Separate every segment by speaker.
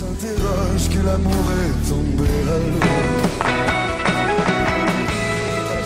Speaker 1: s'interroge que l'amour est tombé à l'eau.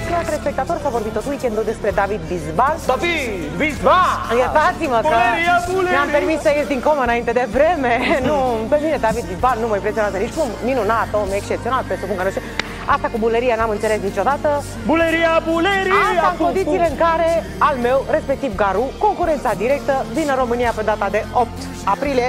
Speaker 2: Stimați respectatori, s-a vorbit tot weekendul despre David Bisbal.
Speaker 3: David, Bisbal!
Speaker 2: Iertați-mă că
Speaker 3: Buleria, buleria!
Speaker 2: mi-am permis să ies din comă înainte de vreme. nu, pe mine David Bisbal nu mă impresionează nici cum. Minunat, om excepțional, presupun că nu știu. Asta cu buleria n-am înțeles niciodată.
Speaker 3: Buleria, buleria!
Speaker 2: Asta în
Speaker 3: pum,
Speaker 2: condițiile în care al meu, respectiv Garu, concurența directă, vine în România pe data de 8 aprilie